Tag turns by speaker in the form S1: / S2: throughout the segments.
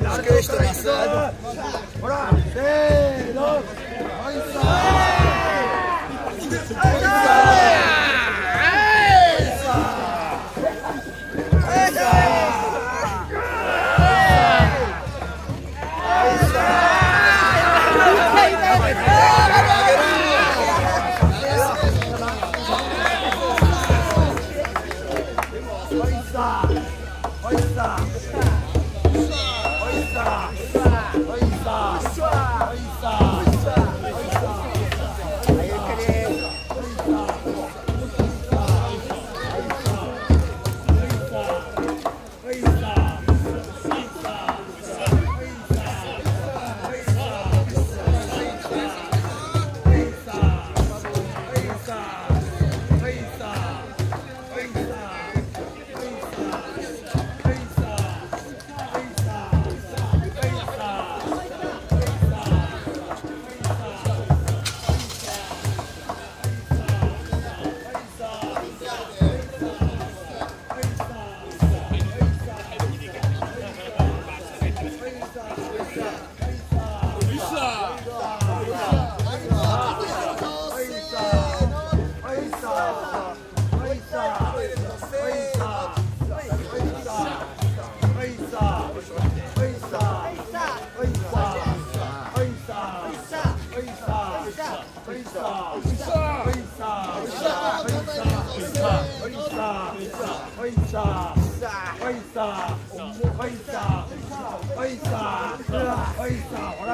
S1: 礼して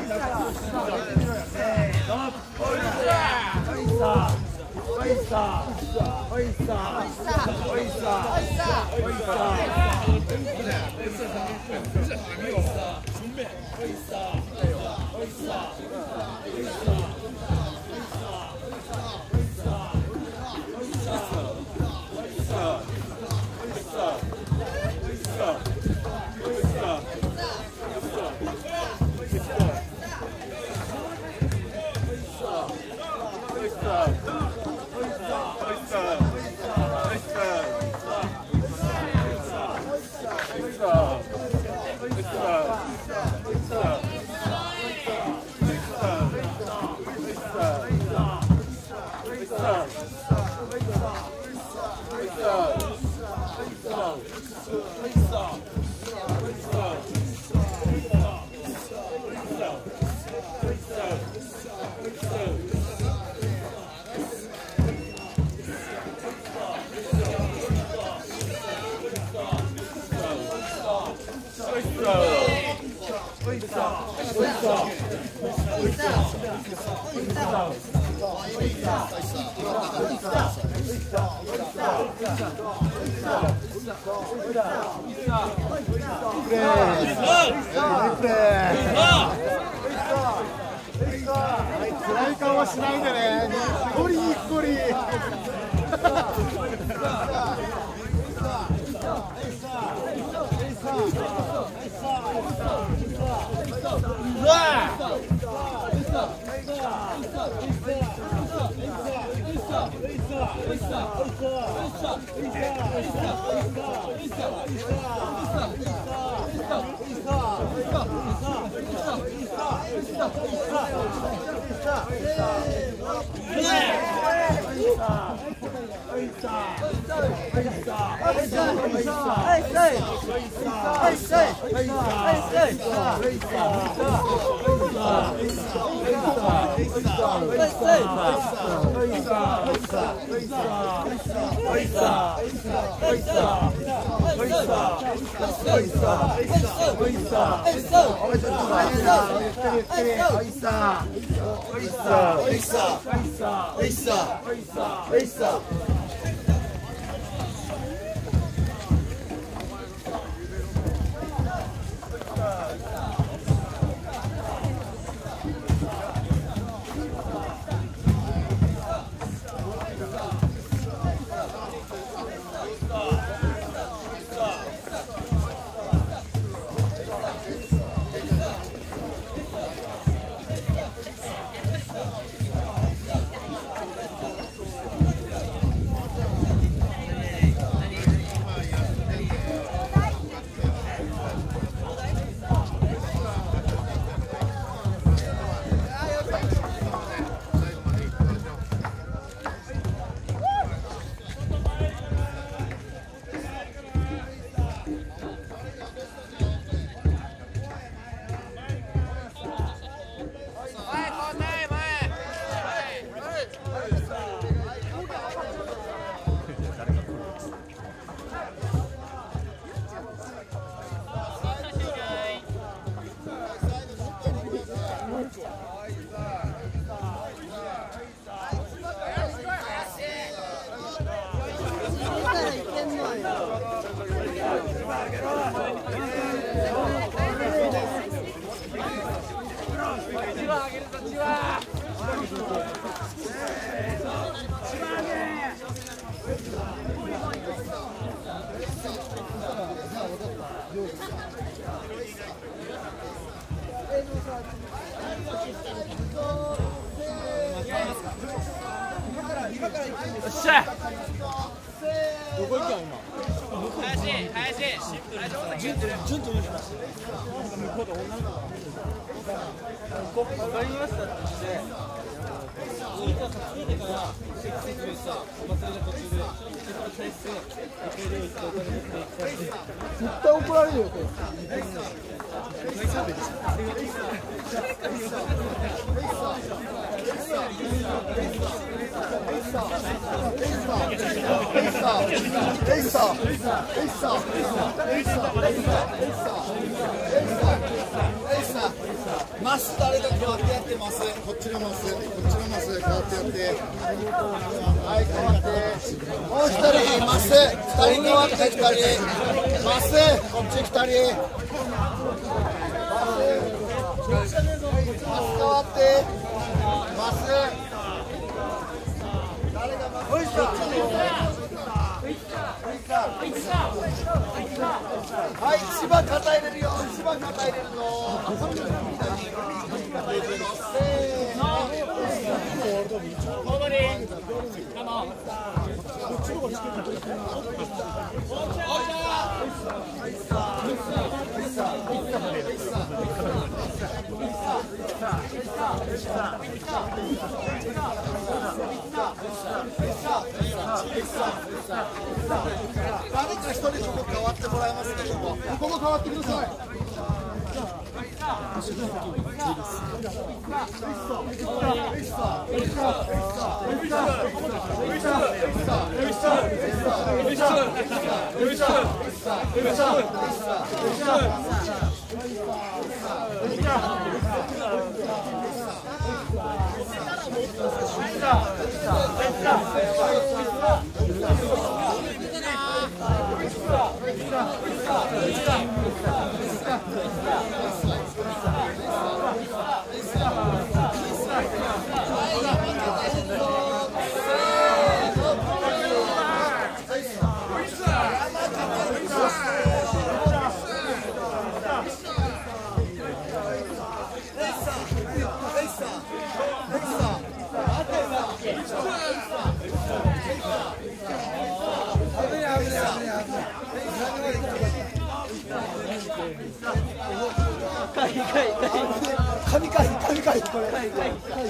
S2: おい
S3: 顔はしないでね。にっこり
S1: Hey, hey! Oysa, oysa, oysa, oysa, oysa, oysa. ま分かりましたって言って次から次でから説明したお祭りの途中でそこから返して受け入れを言ってお金持っていきたいって
S3: 絶対怒られるよこれマス誰が変わってやってますこっちのマスこっちのマス変わってやってはい変わってもう一人マス二人変わって二人マスこっち二人マス変わってマス誰がマスこっちはい、芝肩入れるよ、芝肩入れるぞ。誰か一人ここ変わってもらえますか、ここ。ここ変わってください。 으쌰, 으쌰, 으쌰,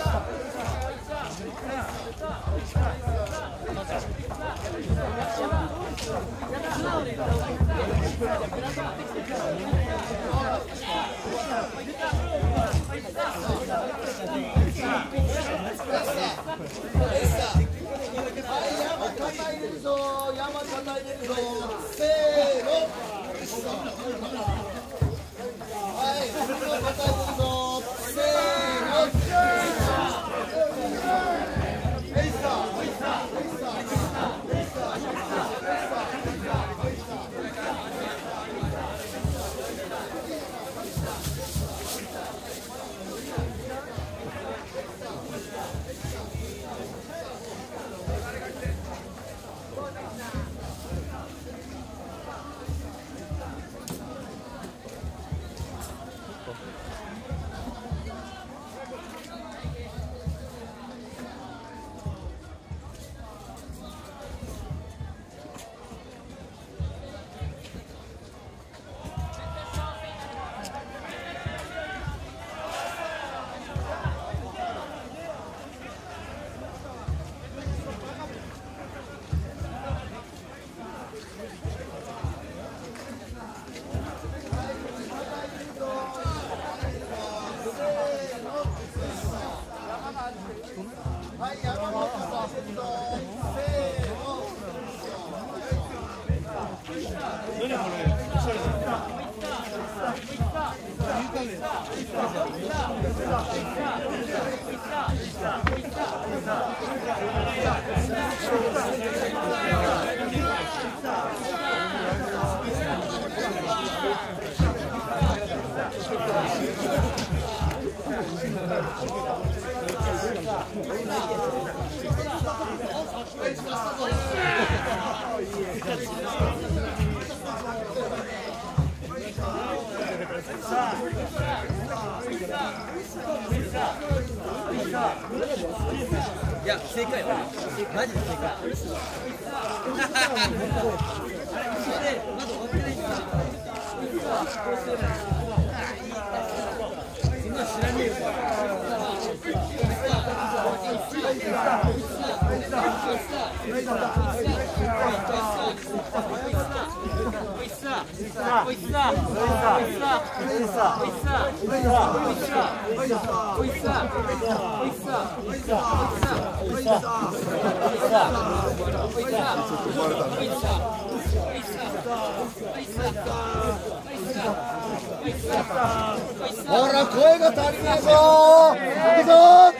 S3: はい、や正解はマジで正解。あ
S1: れまだ終わってないんだそんな知らねえよ
S3: ほら声が足りないぞ。行くぞ。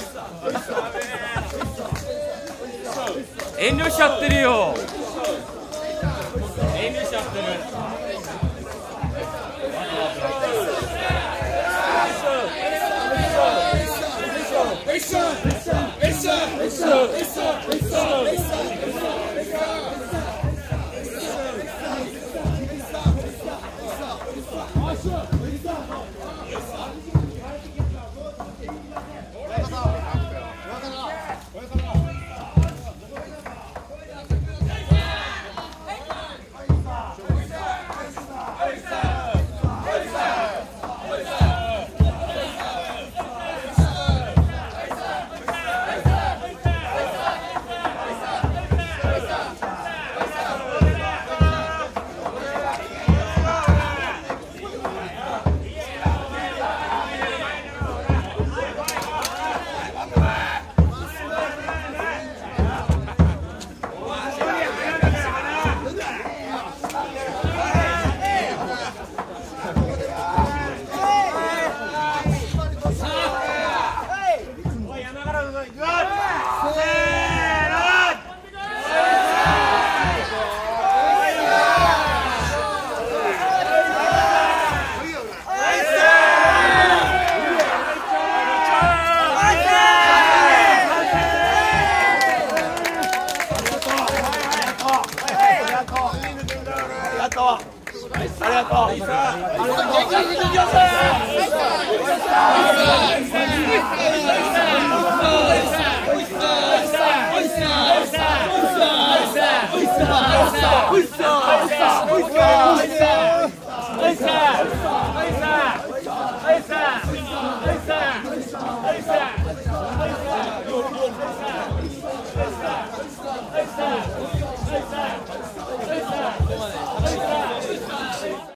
S1: 遠慮しちゃってるよ。
S2: Yeah.